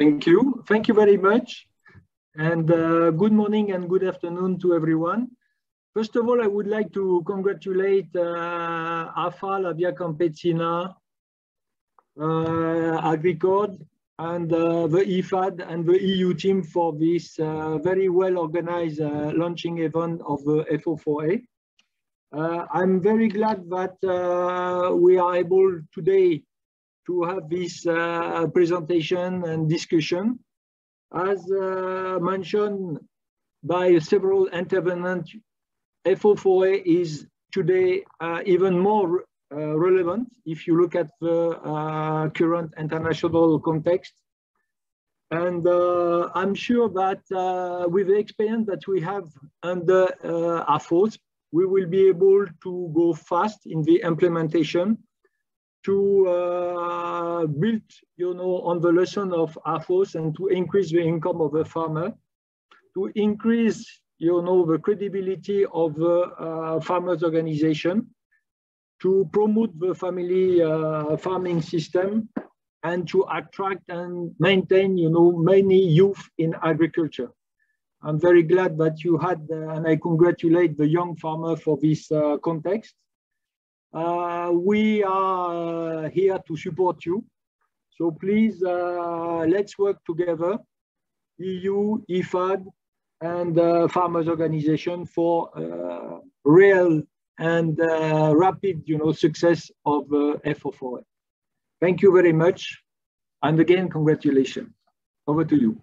Thank you. Thank you very much. And uh, good morning and good afternoon to everyone. First of all, I would like to congratulate uh, AFA, La Via Campesina, uh, Agricord, and uh, the IFAD and the EU team for this uh, very well organized uh, launching event of the FO4A. Uh, I'm very glad that we are able today to have this uh, presentation and discussion. As mentioned by several intervenants, FO4A is today even more uh, relevant if you look at the uh, current international context. And uh, I'm sure that with the experience that we have under AFOS, we will be able to go fast in the implementation to uh, build, you know, on the lesson of AFOS and to increase the income of the farmer, to increase, you know, the credibility of the uh, farmers organization, to promote the family uh, farming system and to attract and maintain, you know, many youth in agriculture. I'm very glad that you had, uh, and I congratulate the young farmer for this uh, context. Uh, we are uh, here to support you. So please, uh, let's work together, EU, IFAD, and farmers organization for real and uh, rapid you know, success of uh, FO4. Thank you very much. And again, congratulations. Over to you.